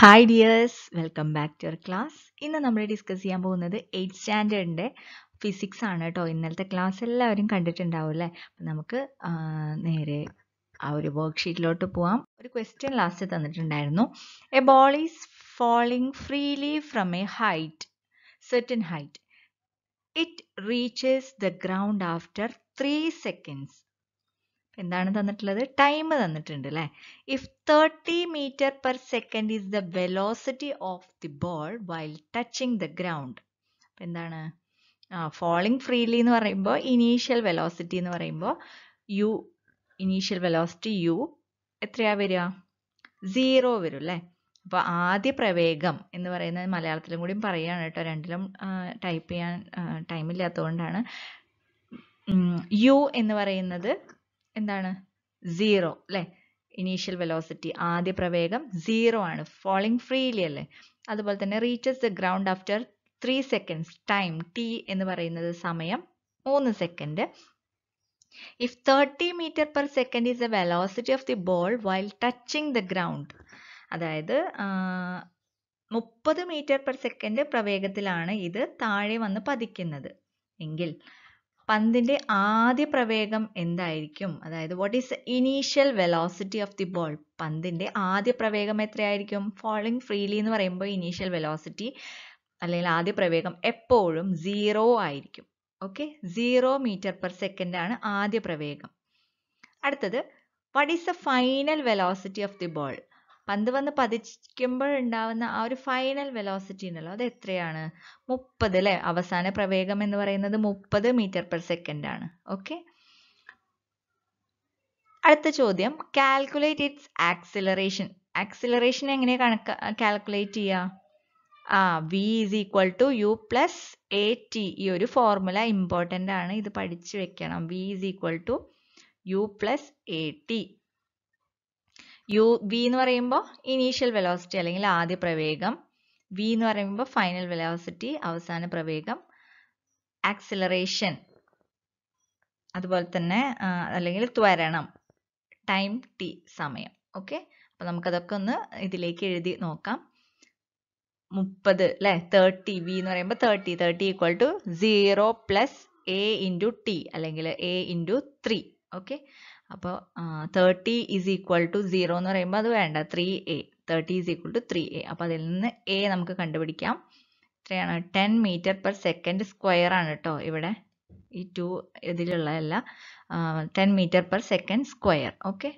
Hi dears welcome back to your class ഇന്ന് നമ്മൾ discuss ചെയ്യാൻ പോകുന്നത് എയ്റ്റ് സ്റ്റാൻഡേർഡിന്റെ ഫിസിക്സ് ആണ് കേട്ടോ ഇന്നലത്തെ ക്ലാസ് എല്ലാവരും കണ്ടിട്ടുണ്ടാവും അല്ലേ? അപ്പം നമുക്ക് നേരെ ആ ഒരു വർക്ക് ഷീറ്റിലോട്ട് പോവാം. ഒരു ക്വസ്റ്റ്യൻ ലാസ്റ്റ് തന്നിട്ടുണ്ടായിരുന്നു. A ball is falling freely from a height certain height it reaches the ground after three seconds എന്താണ് തന്നിട്ടുള്ളത്? ടൈം തന്നിട്ടുണ്ട് അല്ലേ? If thirty metre per second is the velocity of the ball while touching the ground എന്താണ്? ആ falling freely എന്ന് പറയുമ്പോൾ initial velocity എന്ന് പറയുമ്പോൾ യു ഇനീഷ്യൽ വെലോസിറ്റി യു എത്രയാ വരിക? സീറോ വരും അല്ലേ? അപ്പോൾ ആദ്യ പ്രവേഗം എന്ന് പറയുന്നത് മലയാളത്തിലും കൂടി പറയുകയാണ് കേട്ടോ. രണ്ടിലും ടൈപ്പ് ചെയ്യാൻ ടൈമില്ലാത്തതുകൊണ്ടാണ് യു എന്ന് പറയുന്നത് എന്താണ്? സീറോ അല്ലേ? ഇനീഷ്യൽ വെലോസിറ്റി ആദ്യ പ്രവേഗം സീറോ ആണ്. ഫോളിങ് ഫ്രീലി അല്ലേ? അതുപോലെ തന്നെ reaches the ground after three seconds time T എന്ന് പറയുന്നത് സമയം മൂന്ന് second if thirty metre per second is the velocity of the ball while touching the ground അതായത് മുപ്പത് മീറ്റർ പെർ സെക്കൻഡ് പ്രവേഗത്തിലാണ് ഇത് താഴെ വന്ന് പതിക്കുന്നത്. എങ്കിൽ പന്തിന്റെ ആദ്യ പ്രവേഗം എന്തായിരിക്കും? അതായത് what is initial velocity of the ball പന്തിന്റെ ആദ്യ പ്രവേഗം എത്രയായിരിക്കും? ഫോളോയിങ് ഫ്രീലി എന്ന് പറയുമ്പോൾ ഇനീഷ്യൽ വെലോസിറ്റി അല്ലെങ്കിൽ ആദ്യ പ്രവേഗം എപ്പോഴും സീറോ ആയിരിക്കും. Okay zero metre per second ആണ് ആദ്യ പ്രവേഗം. അടുത്തത് what is the final velocity of the ball പന്ത് വന്ന് പതിക്കുമ്പോൾ ഉണ്ടാവുന്ന ആ ഒരു ഫൈനൽ വെലോസിറ്റി ഉണ്ടല്ലോ അത് എത്രയാണ്? മുപ്പത് അല്ലേ? അവസാന പ്രവേഗം എന്ന് പറയുന്നത് മുപ്പത് മീറ്റർ പെർ സെക്കൻഡ് ആണ്. ഓക്കെ അടുത്ത ചോദ്യം. കാൽക്കുലേറ്റ് ഇറ്റ്സ് ആക്സിലറേഷൻ ആക്സിലറേഷൻ എങ്ങനെ കണക്ക് കാൽക്കുലേറ്റ് ചെയ്യുക ആ V is equal to U plus A T ഈ ഒരു ഫോർമുല ഇമ്പോർട്ടന്റ് ആണ്. ഇത് പഠിച്ചു വെക്കണം. V is equal to U plus A T U V എന്ന് പറയുമ്പോൾ ഇനീഷ്യൽ വെലോസിറ്റി അല്ലെങ്കിൽ ആദ്യ പ്രവേഗം. വി എന്ന് പറയുമ്പോൾ ഫൈനൽ വെലോസിറ്റി അവസാന പ്രവേഗം. ആക്സിലറേഷൻ അതുപോലെ തന്നെ അല്ലെങ്കിൽ ത്വരണം. ടൈം ടി സമയം. ഓക്കെ അപ്പൊ നമുക്കതൊക്കെ ഒന്ന് ഇതിലേക്ക് എഴുതി നോക്കാം. മുപ്പത് അല്ലെ തേർട്ടി വി എന്ന് പറയുമ്പോൾ thirty thirty equal to zero plus A into T അല്ലെങ്കിൽ എ ഇന്റു ത്രീ ഓക്കെ അപ്പോൾ thirty is equal to zero എന്ന് പറയുമ്പോൾ അത് വേണ്ട. Three A thirty is equal to three A അപ്പോൾ അതിൽ നിന്ന് എ നമുക്ക് കണ്ടുപിടിക്കാം. എത്രയാണ് ten metre per second square ആണ് കേട്ടോ ഇവിടെ ഈ two ഇതിലുള്ളതല്ല. Ten metre per second square okay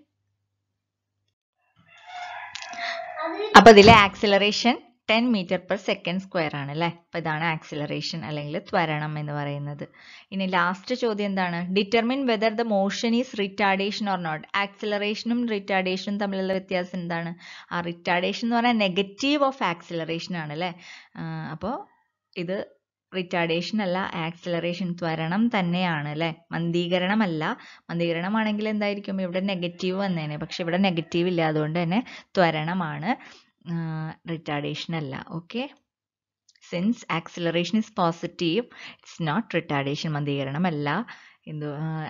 അപ്പോൾ ഇതിലെ acceleration ten metre per second square ആണ് അല്ലേ? അപ്പോൾ ഇതാണ് ആക്സിലറേഷൻ അല്ലെങ്കിൽ ത്വരണം എന്ന് പറയുന്നത്. ഇനി ലാസ്റ്റ് ചോദ്യം എന്താണ്? Determine whether the motion is retardation or not ആക്സിലറേഷനും റിറ്റാഡേഷനും തമ്മിലുള്ള വ്യത്യാസം എന്താണ്? ആ റിറ്റാഡേഷൻ എന്ന് പറഞ്ഞാൽ നെഗറ്റീവ് ഓഫ് ആക്സിലറേഷൻ ആണ് അല്ലേ? അപ്പോൾ ഇത് റിറ്റാഡേഷൻ അല്ല ആക്സിലറേഷൻ ത്വരണം തന്നെയാണ് അല്ലേ? മന്ദീകരണമല്ല. മന്ദീകരണമാണെങ്കിൽ എന്തായിരിക്കും? ഇവിടെ നെഗറ്റീവ് വന്നേനെ. പക്ഷെ ഇവിടെ നെഗറ്റീവ് ഇല്ല അതുകൊണ്ട് തന്നെ ത്വരണമാണ്. റിട്ടാർഡേഷൻ അല്ല okay since acceleration is positive it's not retardation മന്ദീകരണമല്ല. എന്ത്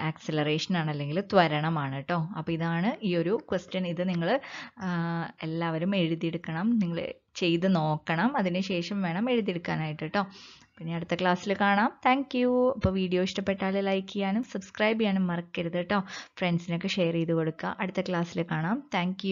ആക്സിലറേഷൻ ആണ് അല്ലെങ്കിൽ ത്വരണമാണ് കേട്ടോ അപ്പോൾ ഇതാണ് ഈ ഒരു ക്വസ്റ്റ്യൻ ഇത് നിങ്ങൾ എല്ലാവരും എഴുതിയെടുക്കണം. നിങ്ങൾ ചെയ്ത് നോക്കണം. അതിനുശേഷം വേണം എഴുതിയെടുക്കാനായിട്ട് കേട്ടോ പിന്നെ അടുത്ത ക്ലാസ്സിൽ കാണാം. താങ്ക് യു അപ്പോൾ വീഡിയോ ഇഷ്ടപ്പെട്ടാൽ ലൈക്ക് ചെയ്യാനും സബ്സ്ക്രൈബ് ചെയ്യാനും മറക്കരുത് കേട്ടോ ഫ്രണ്ട്സിനൊക്കെ ഷെയർ ചെയ്ത് കൊടുക്കുക. അടുത്ത ക്ലാസ്സിൽ കാണാം. താങ്ക്